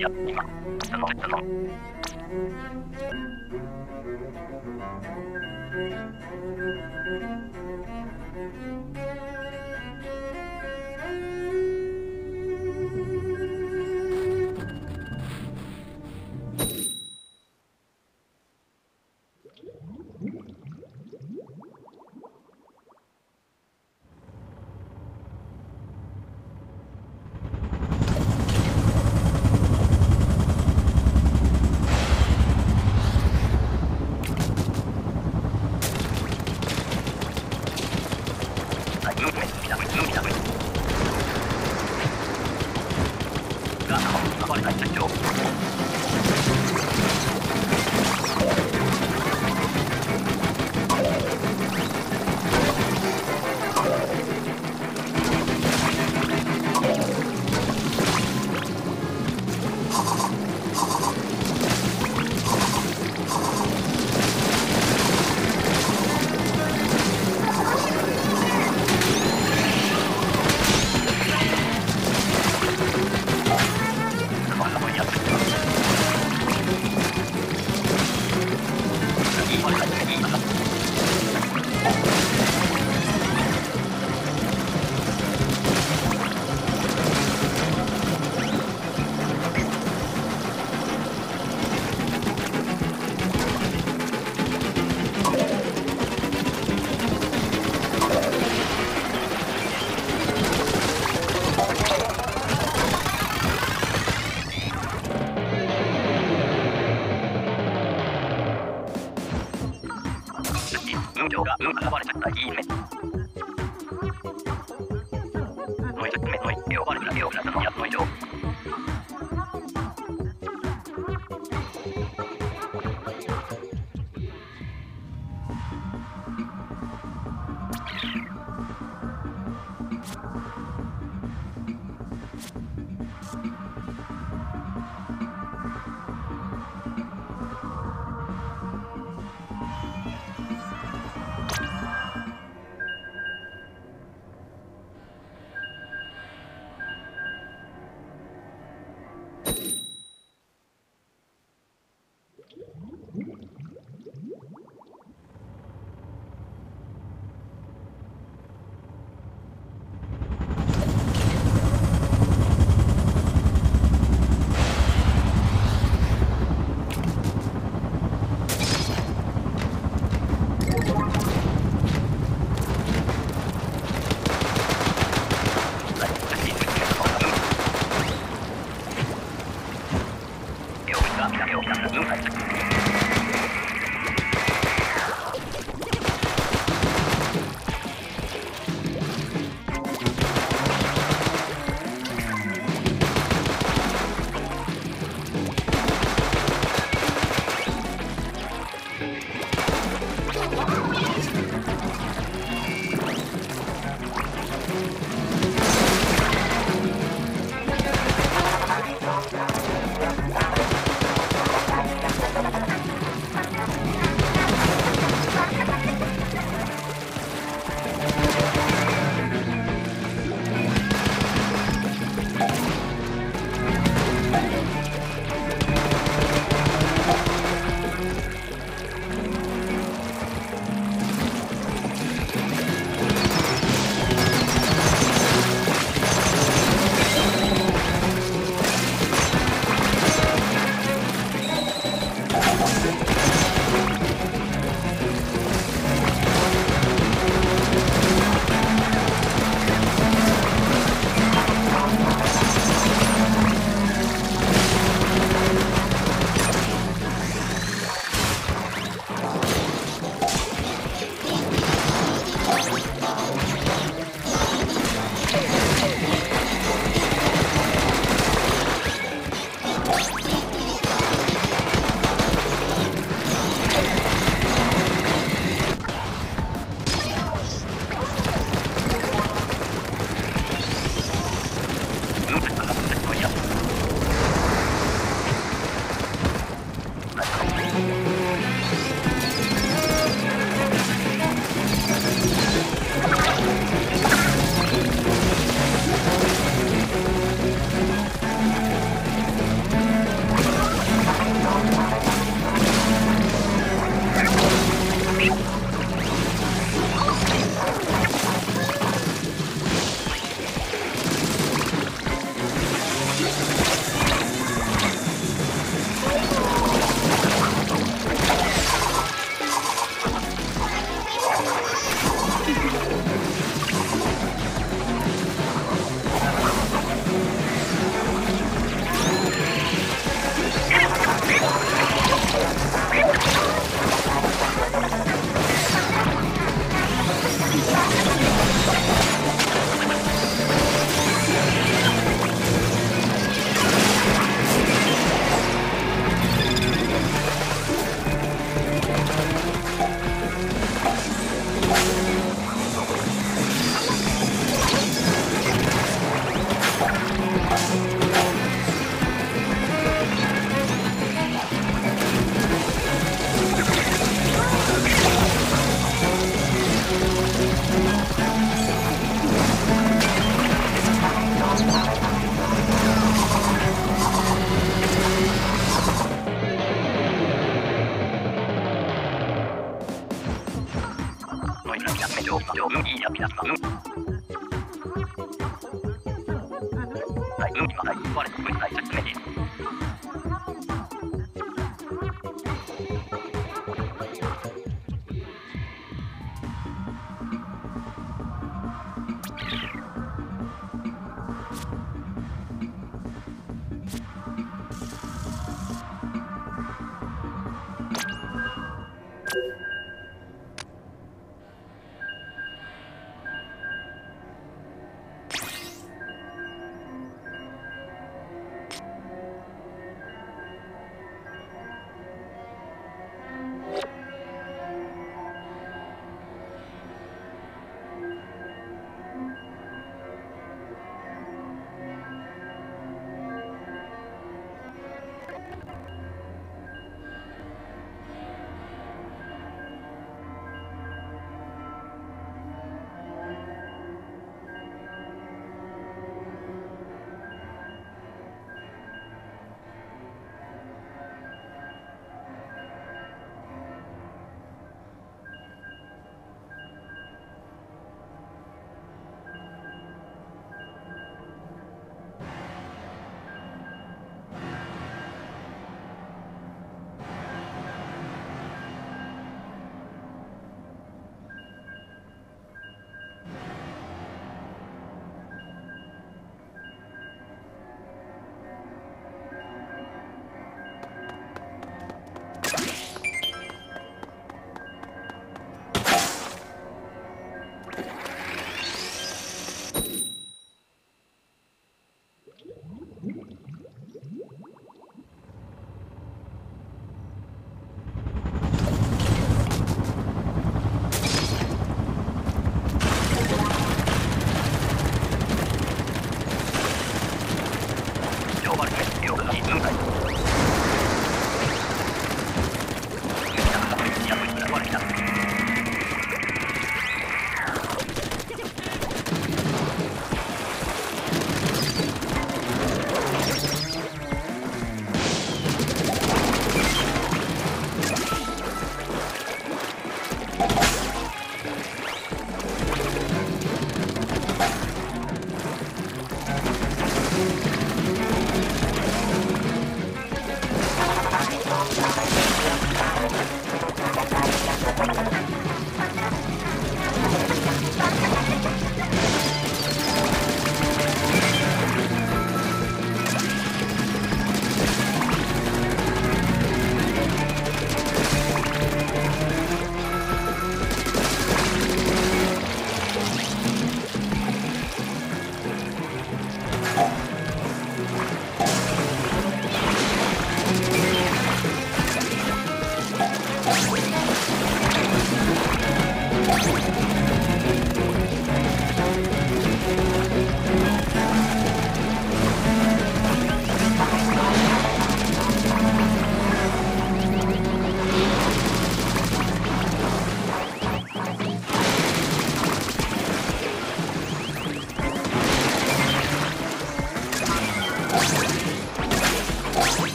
や、今、その、その、運情が、うん、現れちゃった、いいね。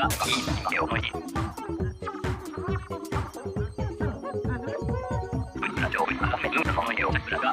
手を振ったいい手を思いラジオあめうんそのようが